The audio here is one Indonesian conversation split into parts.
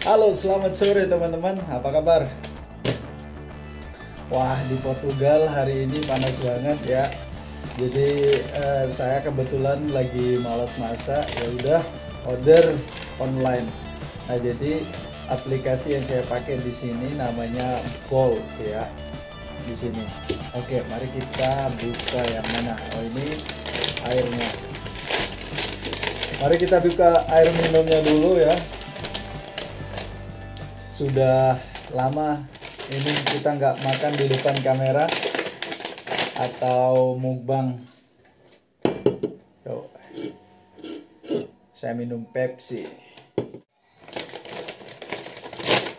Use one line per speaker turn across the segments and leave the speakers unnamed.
Halo, selamat sore teman-teman. Apa kabar? Wah, di Portugal hari ini panas banget ya. Jadi eh, saya kebetulan lagi malas masak, ya udah order online. Nah, jadi aplikasi yang saya pakai di sini namanya Bolt ya. Di sini. Oke, mari kita buka yang mana? Oh, ini airnya. Mari kita buka air minumnya dulu ya sudah lama ini kita nggak makan di depan kamera atau mukbang. Tuh. Saya minum Pepsi.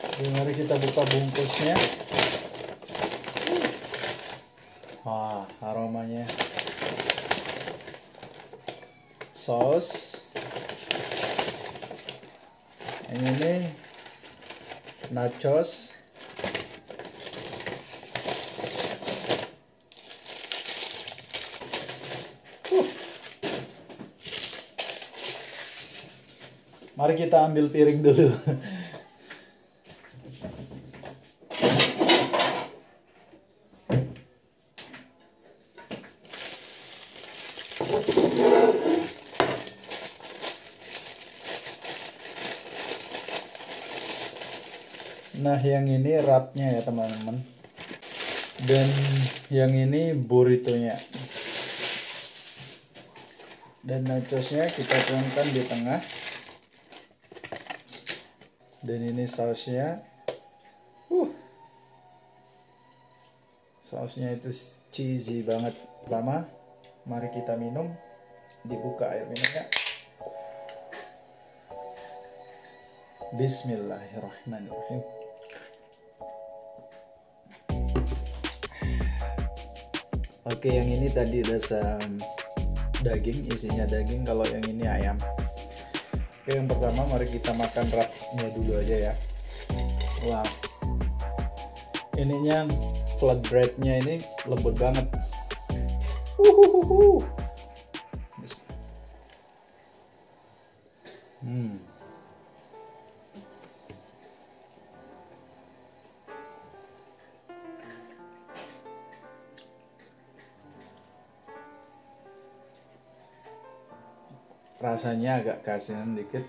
Oke, mari kita buka bungkusnya. Wah, aromanya. Saus. Yang ini nachos. Mari kita ambil piring dulu. Nah, yang ini wrapnya ya, teman-teman. Dan yang ini burritonya. Dan nachosnya kita tuangkan di tengah. Dan ini sausnya. Uh. Sausnya itu cheesy banget. Pertama, mari kita minum. Dibuka air minumnya. Bismillahirrahmanirrahim. Oke, yang ini tadi rasa daging, isinya daging. Kalau yang ini ayam. Oke, yang pertama mari kita makan wrapnya dulu aja ya. Wow. Ininya flatbreadnya ini lembut banget. Uhuhuhu. Rasanya agak kasihan dikit.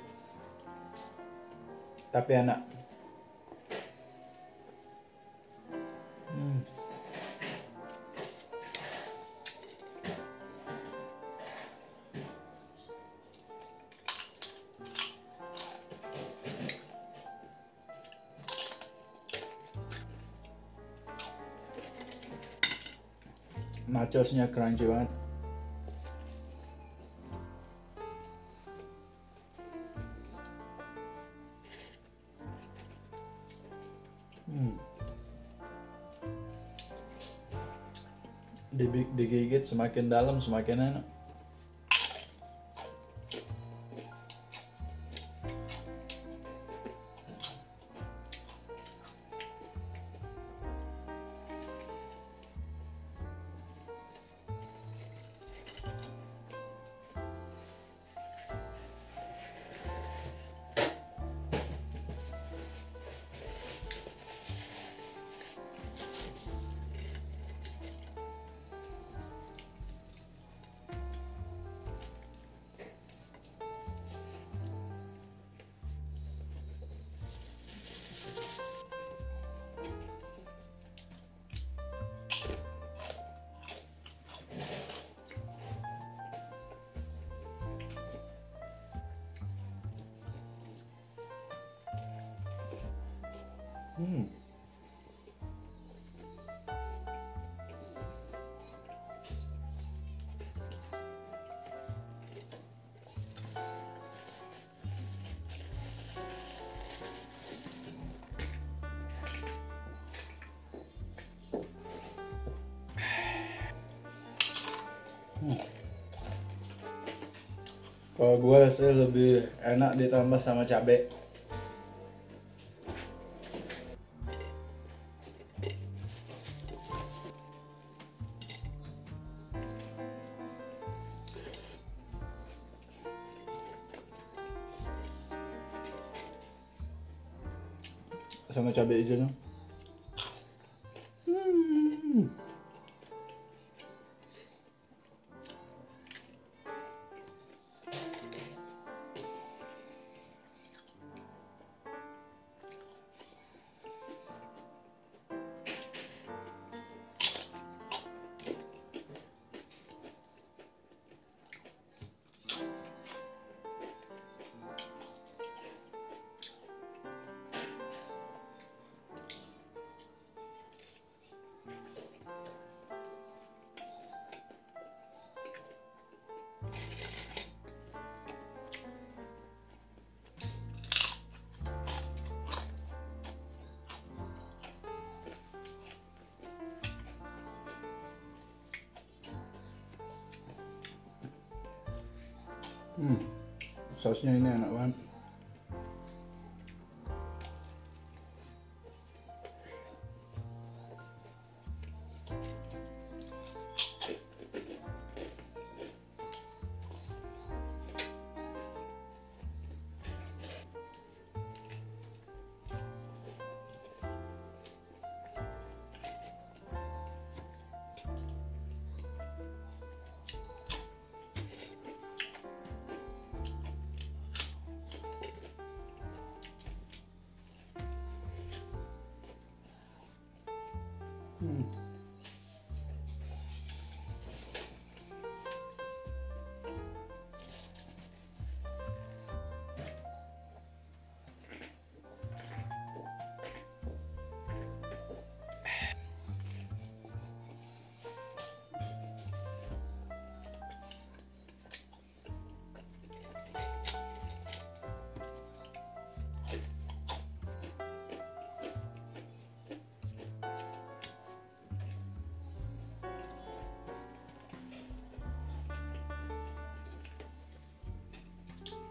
Tapi enak. Hmm. nachosnya crunchy banget Digigit semakin dalam semakin enak. Hmm. Kalau gue sih lebih enak ditambah sama cabai. Sama cabai hijaunya Hmm, sausnya ini enak banget. Hmm.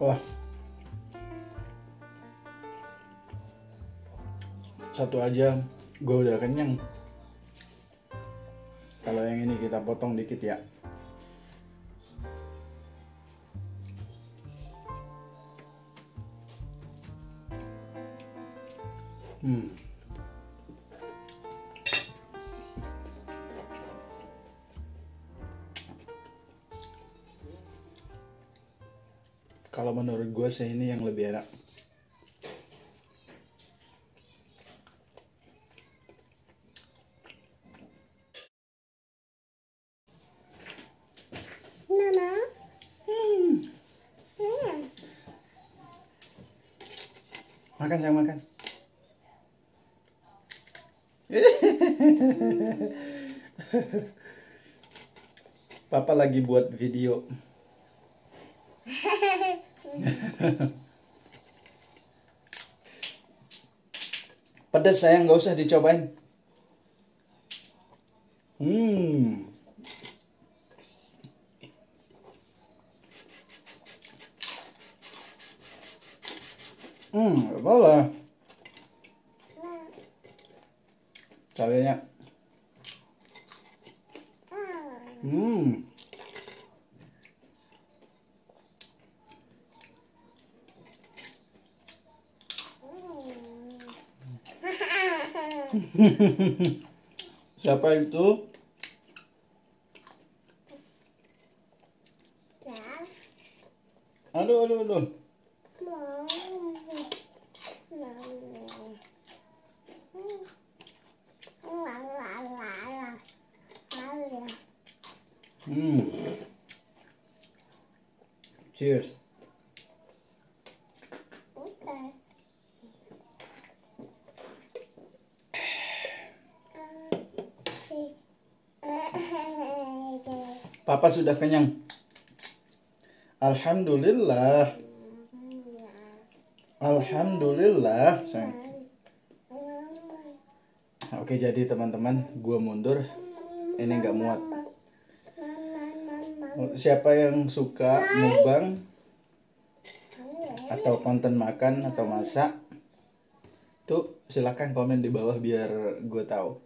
Wah. Satu aja gue udah kenyang. Kalau yang ini kita potong dikit ya. Hmm. Kalau menurut gue sih ini yang lebih enak.
Nana. Hmm. Hmm.
Makan sayang makan. Papa lagi buat video. Pedas sayang nggak usah dicobain. Hmm.
Já apertou. Alô, alô, alô.
Hum. Cheers. Papa sudah kenyang. Alhamdulillah. Alhamdulillah. sayang. Oke, jadi teman-teman, gua mundur. Ini nggak muat. Siapa yang suka mukbang atau konten makan atau masak, tuh silakan komen di bawah biar gue tahu.